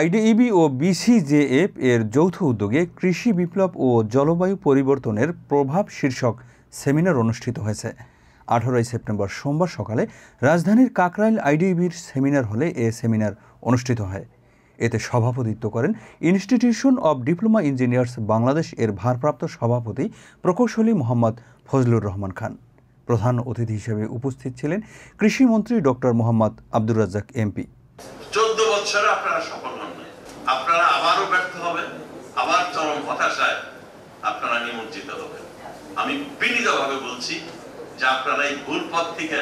IDEB ও বিসিজেএফ এর যৌথ উদ্যোগে কৃষি বিপ্লব ও জলবায়ু পরিবর্তনের প্রভাব শীর্ষক সেমিনার অনুষ্ঠিত হয়েছে। আঠারোই সেপ্টেম্বর সোমবার সকালে রাজধানীর কাকরাইল আইডিইবির সেমিনার হলে এ সেমিনার অনুষ্ঠিত হয়। এতে সভাপতিত্ব করেন institution of diploma engineers Bangladesh এর ভারপ্রাপ্ত সভাপতি প্রকৌশলী মোহাম্মদ ফজলুর রহমান খান। প্রধান অতিথি হিসেবে উপস্থিত ছিলেন কৃষিমন্ত্রী ডক্টর মোহাম্মদ আব্দুর রাজ্জাক এমপি। বছরে আপনারা সফল হন নাই। আপনারা আবারও ব্যর্থ হবেন আবার চরম হতাশায় আপনারা নিমজ্জিত হবেন। আমি বিনীতভাবে বলছি যে আপনারা এই ভুল পথ থেকে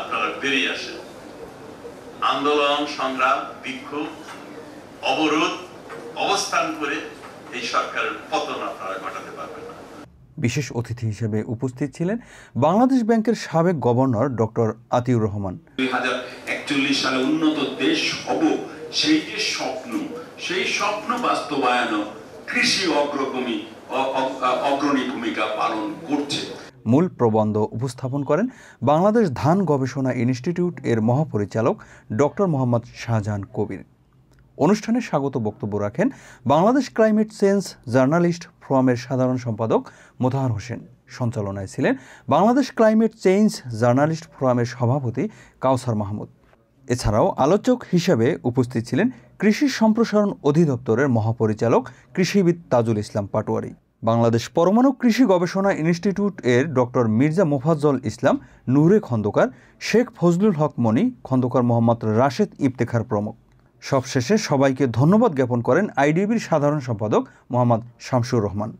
আপনারা বেরিয়ে আসেন। আন্দোলন সংগ্রাম বিক্ষোভ অবরোধ অবস্থান করে এই সরকারের পতন আপনারা ঘটাতে পারবেন না। বিশেষ অতিথি হিসেবে উপস্থিত ছিলেন বাংলাদেশ ব্যাংকের সাবেক গভর্নর ডক্টর আতিউর রহমান। দুই হাজার একচল্লিশ সালে উন্নত দেশ হব, সেই যে স্বপ্ন, সেই স্বপ্ন বাস্তবায়ন কৃষি অগ্রগমী অগ্রণী ভূমিকা পালন করছে। মূল প্রবন্ধ উপস্থাপন করেন বাংলাদেশ ধান গবেষণা ইনস্টিটিউট এর মহাপরিচালক ডক্টর মোহাম্মদ শাহজাহান কবির। অনুষ্ঠানে স্বাগত বক্তব্য রাখেন বাংলাদেশ ক্লাইমেট চেঞ্জ জার্নালিস্ট ফোরামের সাধারণ সম্পাদক মোতাহার হোসেন। সঞ্চালনায় ছিলেন বাংলাদেশ ক্লাইমেট চেঞ্জ জার্নালিস্ট ফোরামের সভাপতি কাউসার মাহমুদ। এছাড়াও আলোচক হিসেবে উপস্থিত ছিলেন কৃষি সম্প্রসারণ অধিদপ্তরের মহাপরিচালক কৃষিবিদ তাজুল ইসলাম পাটোয়ারি। বাংলাদেশ পরমাণু কৃষি গবেষণা ইনস্টিটিউট এর ডক্টর মির্জা মোফাজ্জল ইসলাম, নূরে খন্দকার, শেখ ফজলুল হক মনি, খন্দকার মোহাম্মদ রাশেদ ইফতেখার প্রমুখ। সবশেষে সবাইকে ধন্যবাদ জ্ঞাপন করেন আইডিবির সাধারণ সম্পাদক মোহাম্মদ শামসুর রহমান।